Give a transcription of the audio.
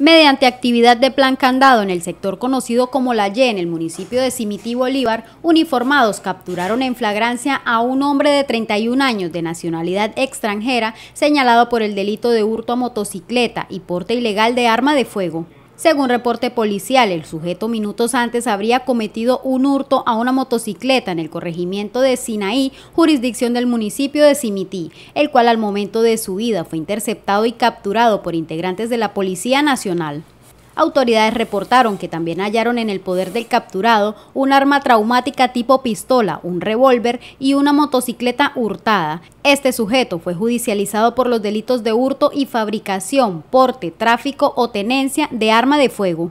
Mediante actividad de plan candado en el sector conocido como La Y en el municipio de Cimití, Bolívar, uniformados capturaron en flagrancia a un hombre de 31 años de nacionalidad extranjera señalado por el delito de hurto a motocicleta y porte ilegal de arma de fuego. Según reporte policial, el sujeto minutos antes habría cometido un hurto a una motocicleta en el corregimiento de Sinaí, jurisdicción del municipio de Simití, el cual al momento de su vida fue interceptado y capturado por integrantes de la Policía Nacional. Autoridades reportaron que también hallaron en el poder del capturado un arma traumática tipo pistola, un revólver y una motocicleta hurtada. Este sujeto fue judicializado por los delitos de hurto y fabricación, porte, tráfico o tenencia de arma de fuego.